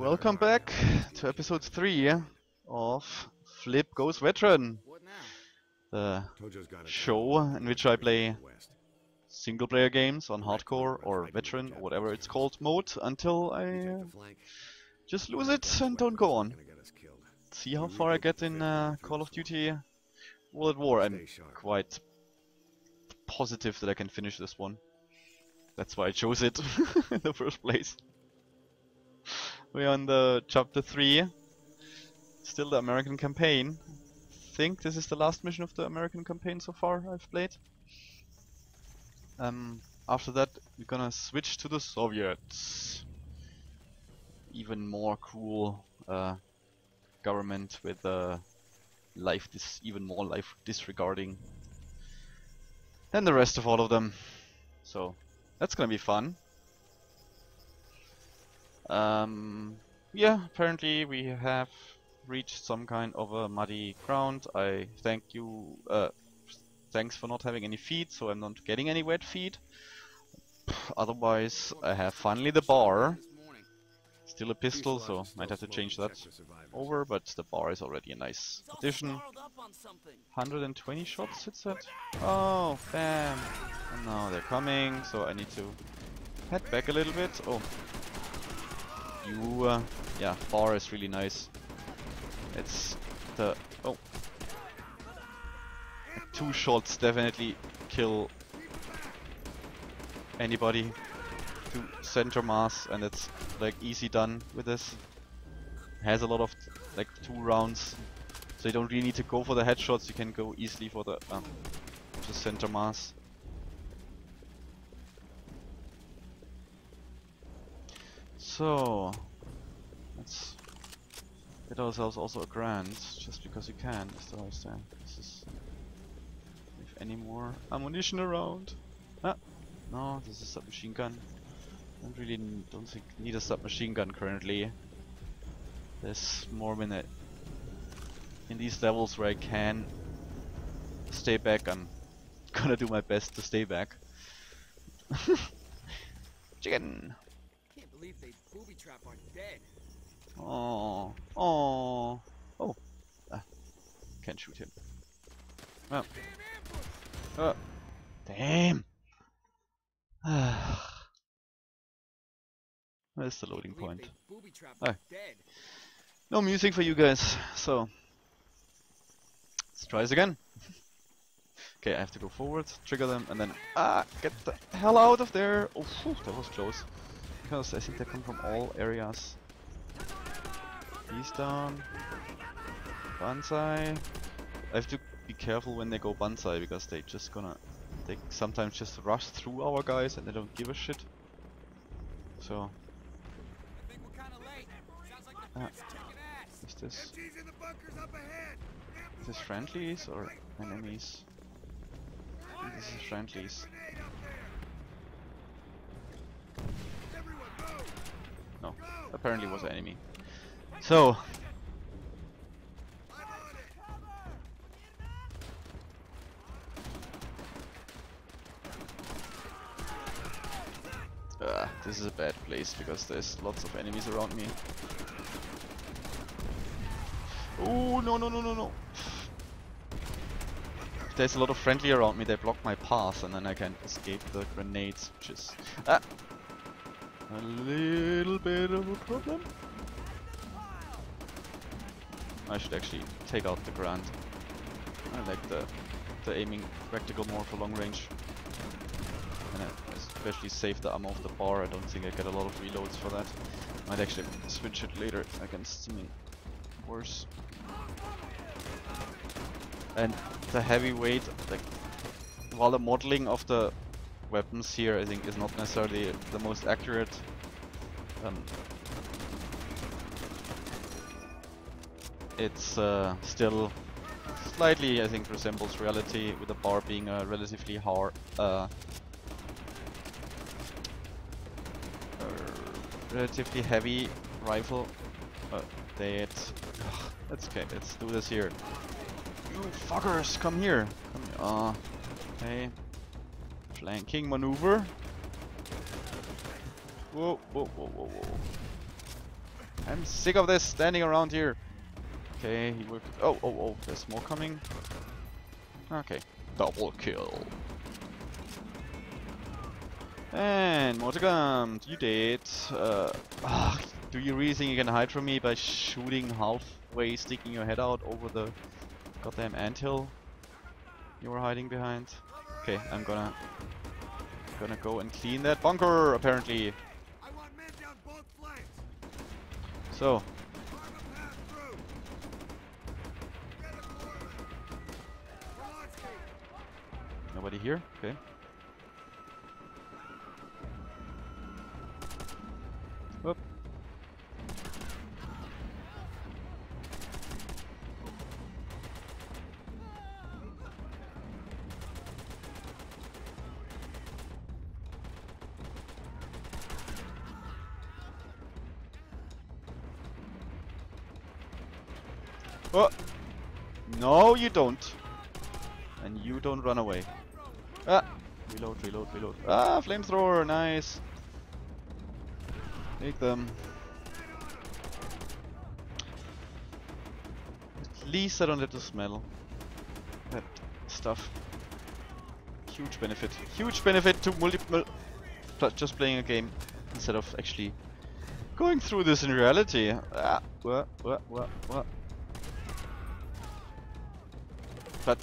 Welcome back to episode 3 of Flip Goes Veteran, the show in which I play single player games on hardcore or veteran or whatever it's called mode until I just lose it and don't go on. See how far I get in uh, Call of Duty World at War. I'm quite positive that I can finish this one. That's why I chose it in the first place. We're on the chapter 3. Still the American campaign. think this is the last mission of the American campaign so far I've played. Um, after that we're gonna switch to the Soviets. Even more cruel uh, government with uh, life dis even more life disregarding than the rest of all of them. So that's gonna be fun. Um, yeah, apparently we have reached some kind of a muddy ground. I thank you. Uh, thanks for not having any feet, so I'm not getting any wet feet. Otherwise, I have finally the bar. Still a pistol, so might have to change that over, but the bar is already a nice addition. Snarled up on something. 120 shots it said. Oh, bam. And now they're coming, so I need to head back a little bit. Oh. You, uh, yeah, bar is really nice. It's the, oh. Two shots definitely kill anybody to center mass and it's like easy done with this. Has a lot of like two rounds so you don't really need to go for the headshots, you can go easily for the um, just center mass. So let's get ourselves also a Garand, just because we can. Is the understand? This is if any more ammunition around. Ah, no, this is a submachine gun. Don't really don't think need a submachine gun currently. There's more in it in these levels where I can stay back, I'm gonna do my best to stay back. Chicken! Can't believe they booby trap our dead. Oh, oh, oh! Ah, can't shoot him. Oh. Oh. Damn! Where's the loading point? booby trap Oh. dead. No music for you guys, so let's try this again. okay, I have to go forward, trigger them, and then ah, get the hell out of there! Oh, phew, that was close. Because I think they come from all areas. He's down. Banzai. I have to be careful when they go banzai because they just gonna they sometimes just rush through our guys and they don't give a shit. So ass. is this. Is this friendlies or enemies? This is friendlies. Grenade up there. Everyone go. No, apparently was an enemy. So, uh, this is a bad place because there's lots of enemies around me. Oh, no, no, no, no, no. There's a lot of friendly around me, they block my path and then I can escape the grenades, which is ah, a little bit of a problem. I should actually take out the Garand. I like the the aiming practical more for long range. And I especially save the ammo of the bar. I don't think I get a lot of reloads for that. Might actually switch it later against something worse. And the heavy weight, like, while the modeling of the weapons here, I think, is not necessarily the most accurate. Um, it's uh, still slightly, I think, resembles reality, with the bar being a relatively hard, uh, relatively heavy rifle. Uh, they, that's okay. Let's do this here. You fuckers, come here. Come here. Uh, okay. Flanking maneuver. Whoa, whoa, whoa, whoa, whoa. I'm sick of this standing around here. Okay, he will. Oh, oh, oh, there's more coming. Okay, double kill. And come. You did. Uh, ah, do you really think you can hide from me by shooting halfway, sticking your head out over the goddamn anthill you were hiding behind? Okay, I'm gonna gonna go and clean that bunker. Apparently, so nobody here. Okay. Don't. And you don't run away. Ah! Reload, reload, reload. Ah, flamethrower, nice. Take them. At least I don't have to smell that stuff. Huge benefit. Huge benefit to multiple. Just playing a game instead of actually going through this in reality. Ah. But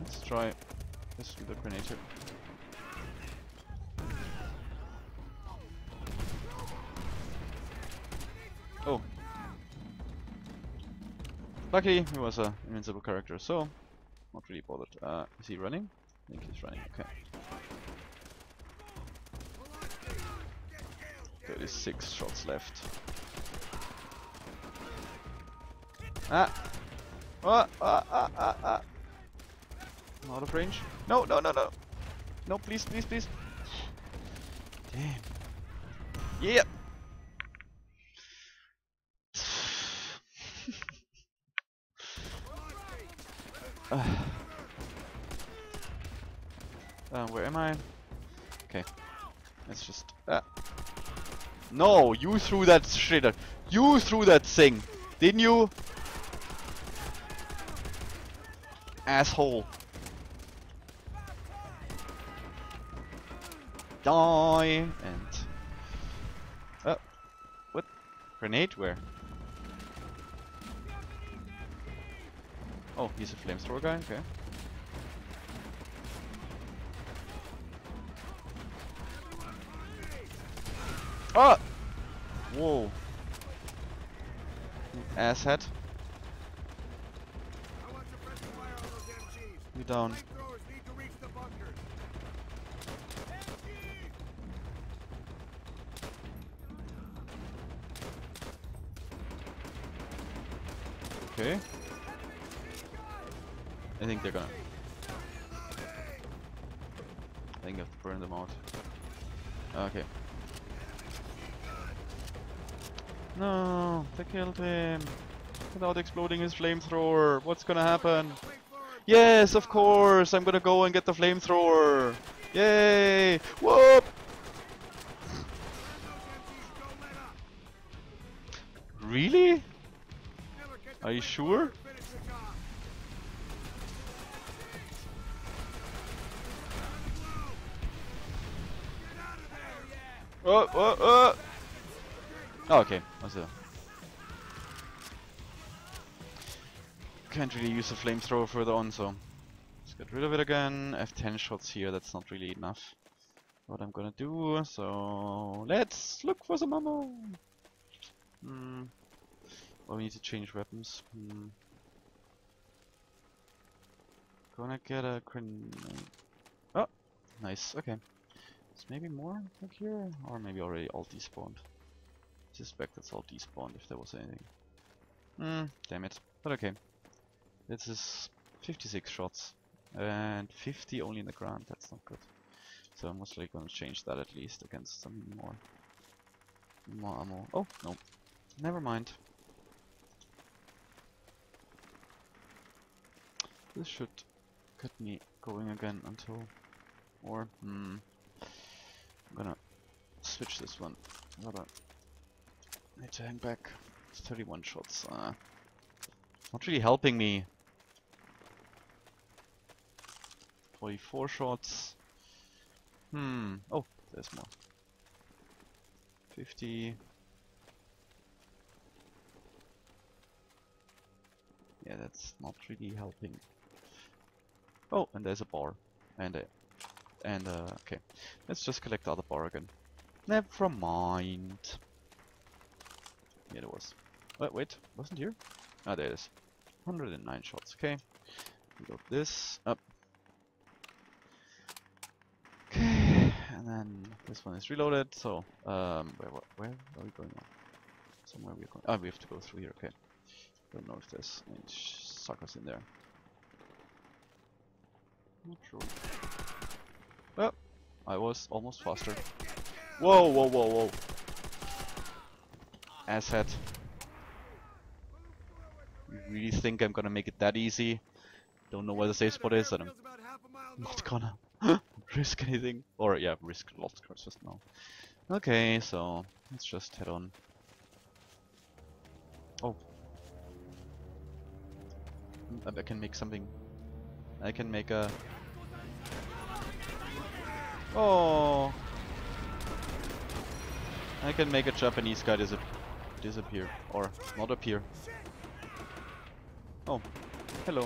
let's try this with the grenade here. Oh. Luckily, he was a invincible character, so not really bothered. Uh, is he running? I think he's running. Okay. 36 shots left. Ah! Ah! Ah! Ah! Ah! ah. I'm out of range. No! No! No! No! No! Please! Please! Please! Damn. Yeah! Ah. uh, where am I? Okay. Let's just. Ah. No! You threw that shit. You threw that thing! Didn't you? Asshole. Die! And... Oh. What? Grenade? Where? Oh, he's a flamethrower guy? Okay. Ah! Whoa. Asshat. I want your friends to fire on those MGs. You down. Flamethrowers need to reach the bunkers. Okay. I think they're gonna. I think I have to burn them out. Okay. No, they killed him without exploding his flamethrower. What's gonna happen? Yes, of course. I'm gonna go and get the flamethrower. Yay! Whoop! Really? Are you sure? Oh, oh, oh! Oh, okay. Also. Can't really use the flamethrower further on, so let's get rid of it again. F10 shots here, that's not really enough. What I'm gonna do, so let's look for some ammo. Hmm. Well, we need to change weapons. Hmm. Gonna get a grenade. Oh, nice. Okay. Is maybe more back here, or maybe already all despawned. I Suspect that's all despawned if there was anything. Hmm, damn it. But okay. This is 56 shots. And 50 only in the ground, that's not good. So I'm mostly gonna change that at least against some more more ammo. Oh, no. Never mind. This should get me going again until or hmm I'm gonna switch this one. On. Need to hang back. It's 31 shots. Uh, not really helping me. 44 shots. Hmm. Oh, there's more. 50. Yeah, that's not really helping. Oh, and there's a bar. And a... And, uh, okay. Let's just collect the other bar again. Never mind. Yeah, there was. Wait, wait, wasn't here? Ah, there it is. 109 shots, okay. Reload this up. Okay, and then this one is reloaded, so, um, where, where, are we going now? Somewhere we're going. Ah, we have to go through here, okay. Don't know if there's any suckers in there. Not sure. Oh, I was almost faster. Whoa, whoa, whoa, whoa. Asshead. You really think I'm gonna make it that easy? Don't know where the safe spot is and I'm not gonna risk anything. Or yeah, risk lots of just now. Okay, so let's just head on. Oh. I can make something. I can make a. Oh. I can make a Japanese guy disap disappear or not appear. Oh, hello.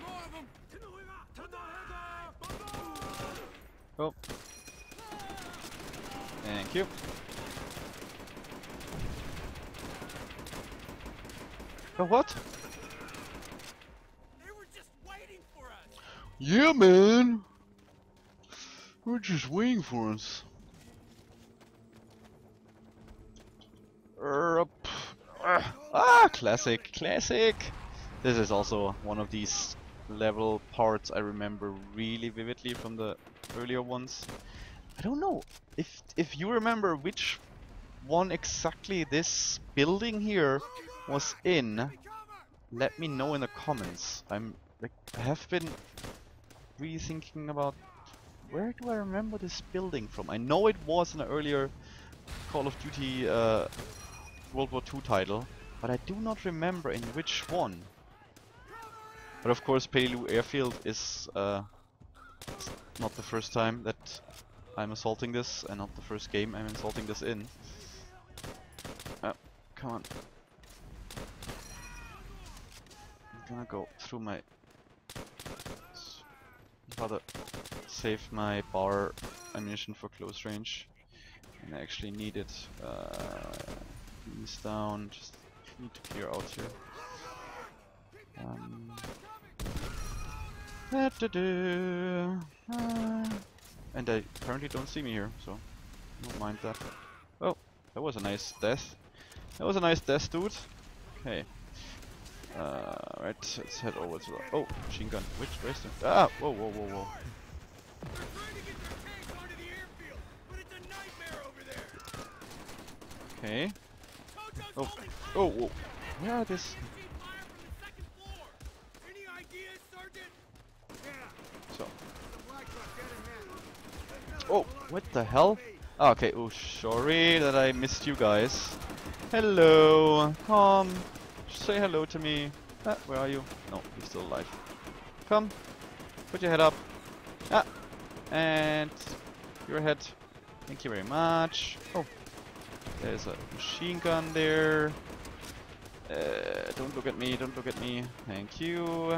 More of them! Oh. Thank you. Oh, what? They were just waiting for us! Yeah, man. We're just waiting for us. Erp. Ah, ah, classic, classic. This is also one of these level parts I remember really vividly from the earlier ones. I don't know if if you remember which one exactly this building here was in. Let me know in the comments. I'm like I have been rethinking about where do I remember this building from? I know it was an earlier Call of Duty uh, World War II title, but I do not remember in which one. But of course, Peleliu Airfield is uh, not the first time that I'm assaulting this, and not the first game I'm assaulting this in. Uh, come on. I'm gonna go through my... Rather save my bar ammunition for close range. And I actually need it. Uh, down, just need to clear out here. Um, and they apparently don't see me here, so don't mind that. Oh, that was a nice death. That was a nice death, dude. Okay. Uh, right, let's head over to the. Oh, machine gun. Which where's the? Ah! Whoa, whoa, whoa, whoa. Okay. Oh. Oh, whoa. Where are this? So. Oh, what the hell? Ah, okay. Oh, sorry that I missed you guys. Hello. Come. Say hello to me. Ah, where are you? No, he's still alive. Come. Put your head up. Ah. And your head. Thank you very much. Oh. There's a machine gun there. Uh, don't look at me, don't look at me. Thank. You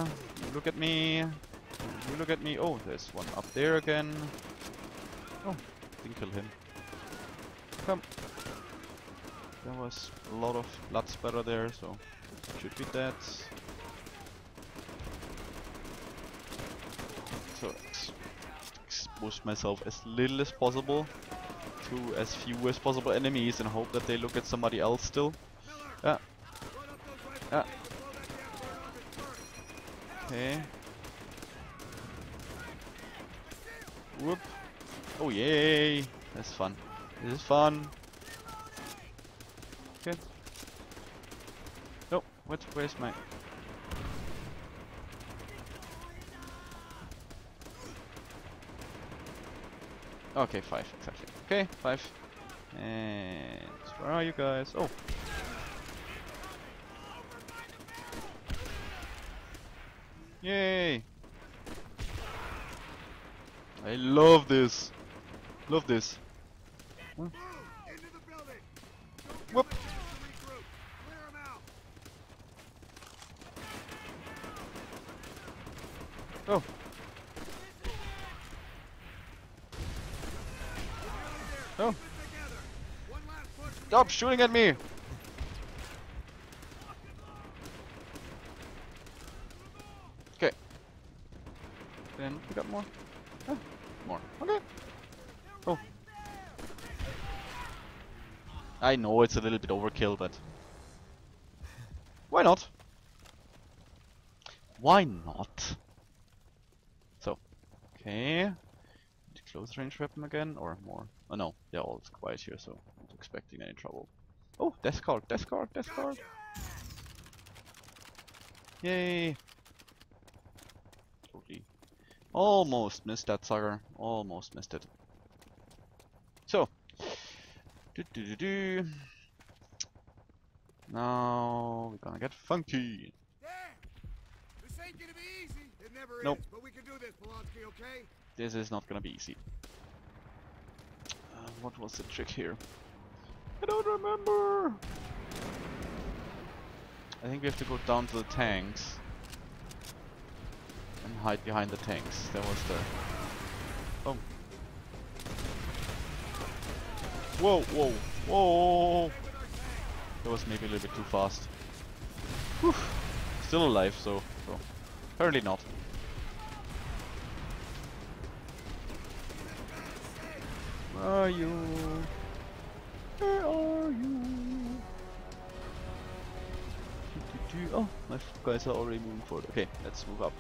look at me. You look at me. Oh, there's one up there again. Oh, didn't kill him. Come. There was a lot of blood spatter there, so should be dead. So ex expose myself as little as possible to as few as possible enemies and hope that they look at somebody else still. Yeah. Yeah. Okay. Whoop. Oh yay! That's fun. This is fun. Okay. No, what? Where's my? Okay, five, exactly. Okay, five. And where are you guys? Oh. Yay! I love this. Love this. Whoop. Oh, oh. Stop shooting at me! Okay. Then we got more. Oh, more. Okay. Oh. I know it's a little bit overkill, but why not? Why not? So, okay. Close range weapon again, or more? Oh no, they're all quiet here, so not expecting any trouble. Oh, death card, death card, death card! Yay! Totally. Almost missed that sucker. Almost missed it. Do do do do. Now we're gonna get funky. Yeah. This ain't gonna be easy. It never Nope. is, but we can do this, Polonsky, okay? This is not gonna be easy. Uh, what was the trick here? I don't remember. I think we have to go down to the tanks and hide behind the tanks. That was the. Whoa, whoa, whoa! That was maybe a little bit too fast. Whew. Still alive, so, so apparently not. Where are you? Where are you? Oh, my guys are already moving forward. Okay, let's move up.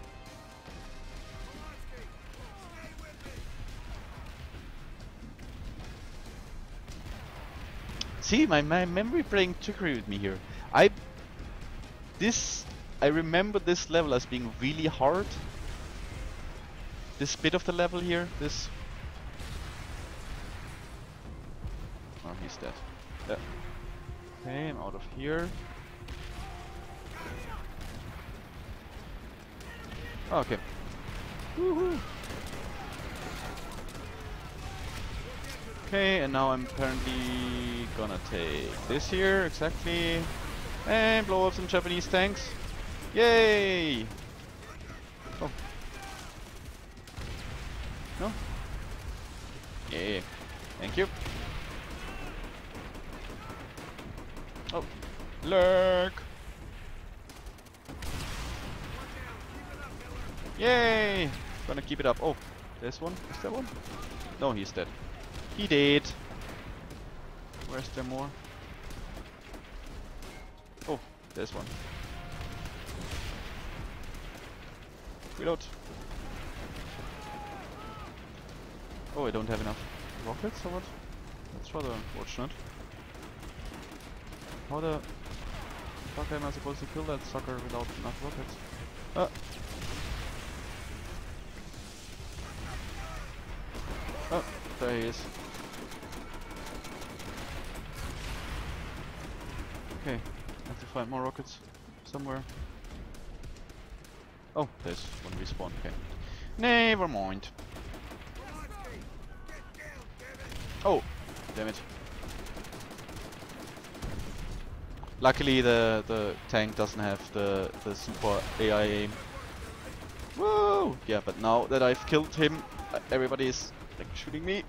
See, my, my memory playing trickery with me here. I this I remember this level as being really hard. This bit of the level here, this. Oh, he's dead. Yeah. Okay, I'm out of here. Okay. Woohoo! Okay, and now I'm apparently gonna take this here, exactly, and blow up some Japanese tanks. Yay! Oh. No? Yeah, thank you. Oh, lurk! Yay! Gonna keep it up. Oh, there's one. Is there one? No, he's dead. He did. Where's there more? Oh, there's one. Reload. Oh, I don't have enough rockets or what? That's rather unfortunate. How the fuck am I supposed to kill that sucker without enough rockets? Ah! Oh, there he is. Okay, I have to find more rockets somewhere. Oh, there's one respawn, okay. Never mind. Oh, damn it. Luckily the, the tank doesn't have the, the super AI aim. Whoa! Yeah, but now that I've killed him, uh, everybody is like shooting me.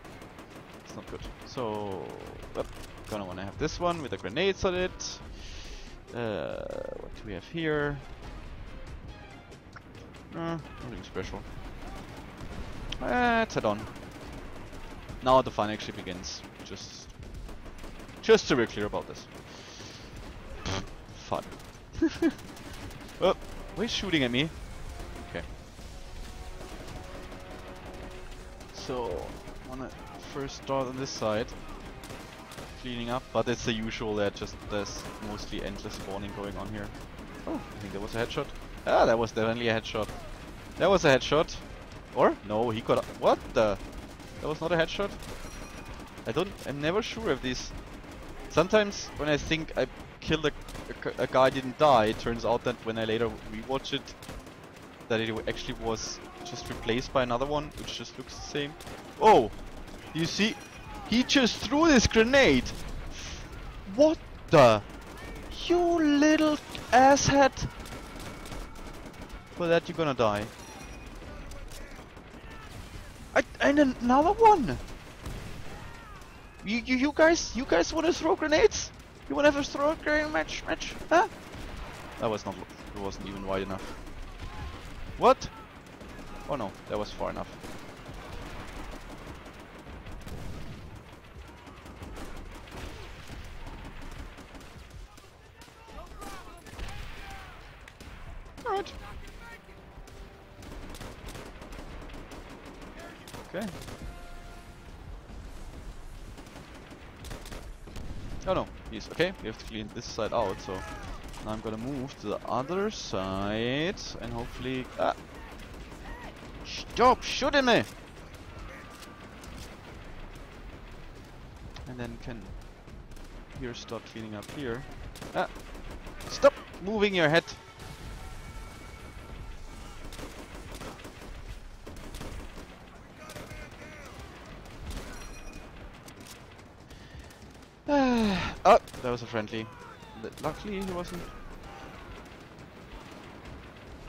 It's not good. So, gonna wanna have this one with the grenades on it. Uh, what do we have here? Uh, nothing special. Let's head on. Now the fun actually begins. Just, just to we're clear about this. fun. oh, is shooting at me? Okay. So, wanna first start on this side, cleaning up, but it's the usual that just there's mostly endless spawning going on here. Oh, I think that was a headshot. Ah, that was definitely a headshot. That was a headshot. Or? No, he got. What the? That was not a headshot. I don't. I'm never sure if these. Sometimes when I think I killed a, a, a guy didn't die, it turns out that when I later rewatch it, that it actually was just replaced by another one, which just looks the same. Oh, you see, he just threw this grenade. What the? You little asshat! For that you're gonna die. I, and another one! You, you, you guys, you guys wanna throw grenades? You wanna have a throw grenade match, match? Huh? That was not, it wasn't even wide enough. What? Oh no, that was far enough. Okay. Oh no, he's okay. We have to clean this side out, so now I'm gonna move to the other side and hopefully. Ah! Stop shooting me! And then can here start cleaning up here. Ah! Stop moving your head! Was a friendly. L- Luckily he wasn't.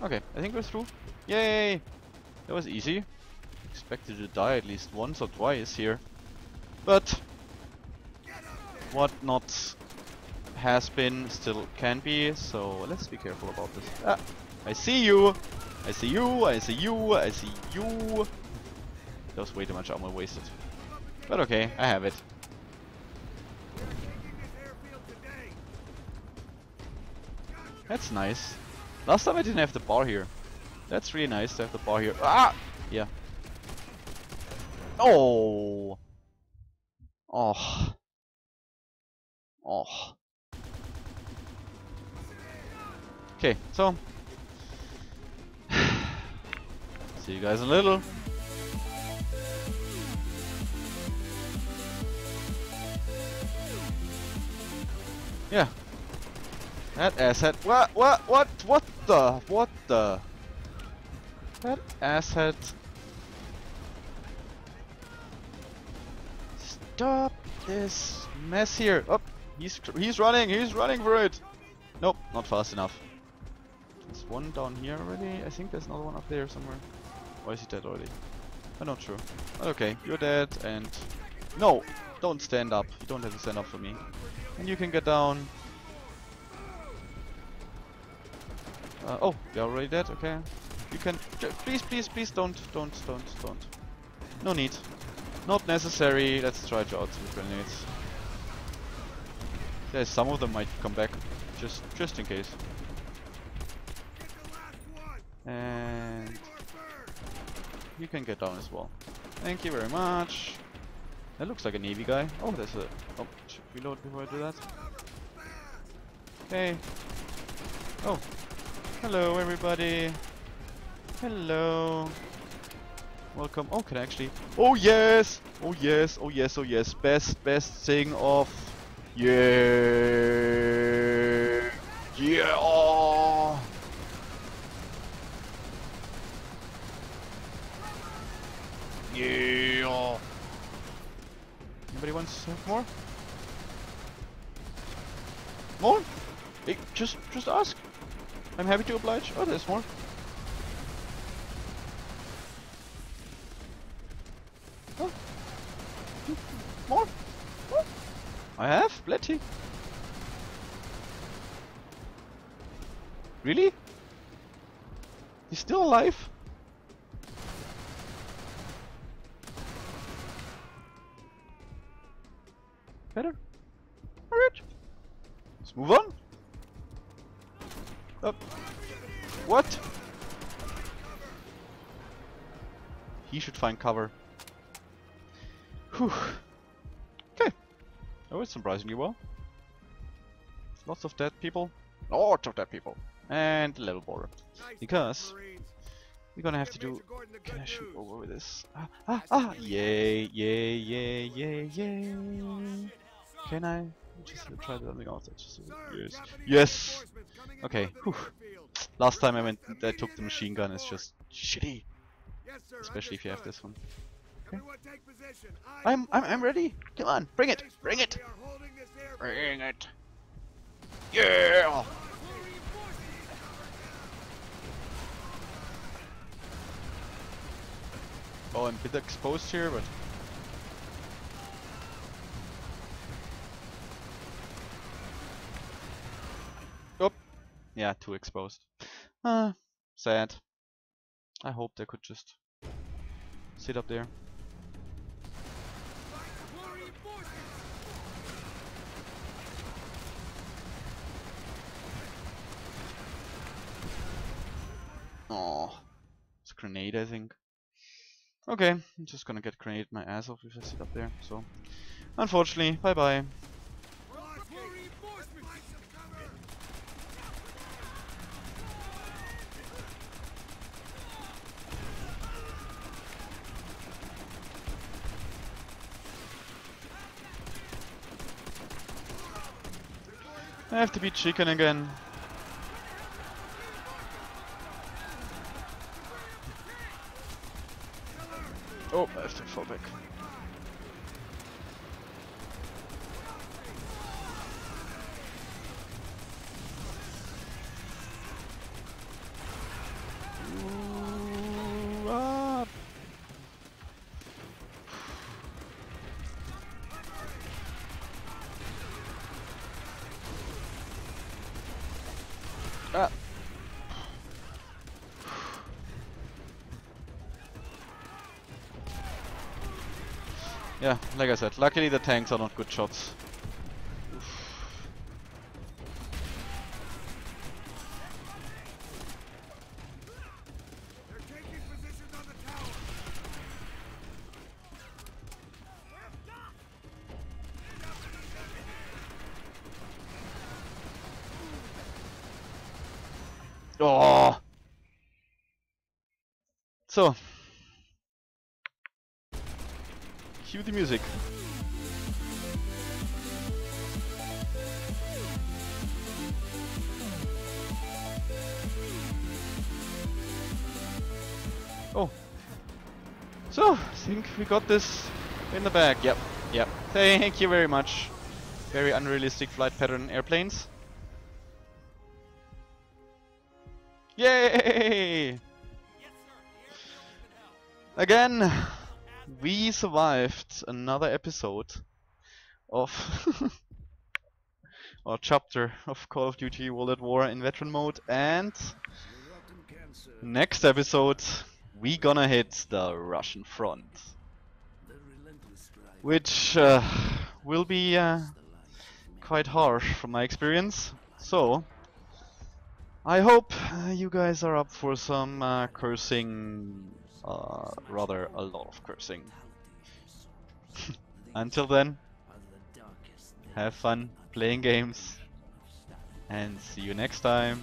Okay, I think we're through. Yay! That was easy. Expected to die at least once or twice here. But what not has been still can be, so let's be careful about this. Ah, I see you! I see you, I see you, I see you! That was way too much ammo wasted. But okay, I have it. We're taking this airfield today. That's nice. Last time I didn't have the bar here. That's really nice to have the bar here. Ah! Yeah. Oh! Oh. Oh. Okay, so. See you guys in a little. Yeah, that asshat. What? What? What? What the? What the? That asshat. Stop this mess here. Oh, he's he's running. He's running for it. Nope, not fast enough. There's one down here already. I think there's another one up there somewhere. Or is he dead already? I'm not sure. But okay, you're dead and no, don't stand up. You don't have to stand up for me. And you can get down. Uh, oh, you're already dead. Okay. You can. Please, please, please don't, don't, don't, don't. No need. Not necessary. Let's try to out some grenades. There's some of them might come back, just, just in case. And you can get down as well. Thank you very much. That looks like a navy guy. Oh, there's a. Oh, should reload before I do that. Okay. Oh. Hello, everybody. Hello. Welcome. Oh, can I actually? Oh yes. Oh yes. Oh yes. Oh yes. Best, best thing of. Yeah. Yeah. Oh. Yeah. Anybody wants more? More? Hey, just, just ask. I'm happy to oblige. Oh, there's more. Oh. More? Oh. I have plenty. Really? He's still alive? Better? Alright. Let's move on. Up. What? He should find cover. Whew. Okay. That was surprisingly well. Lots of dead people. Lots of dead people. And level border. Because- We're gonna have to do. Can I shoot over with this? Ah, ah, ah! Yay, yay, yay, yay, yay! Can I just try something else? Just yes, yes. reinforcements coming in Okay, north of the whew. Last time I went, I took the machine gun. It's just shitty, Yes, sir, especially if you have this one. Everyone take position. I I'm, I'm, I'm ready. Come on, bring it, bring it, We are holding this airfield. bring it. Yeah! Oh, I'm a bit exposed here, but Oh, yeah, too exposed. Uh, sad. I hope they could just sit up there. Oh, it's a grenade, I think. Okay, I'm just gonna get grenade my ass off if I sit up there. So, unfortunately, bye bye. I have to be chicken again. Oh, I have to fall back. I said, luckily the tanks are not good shots. Oh. So. Cue the music. Oh. So, I think we got this in the bag. Yep, yep. Thank you very much. Very unrealistic flight pattern airplanes. Yay! Again, we survived another episode of or chapter of Call of Duty World at War in veteran mode and next episode we gonna hit the Russian front which uh, will be uh, quite harsh from my experience. So I hope uh, you guys are up for some uh, cursing, uh, rather a lot of cursing. Until then, have fun playing games, and see you next time.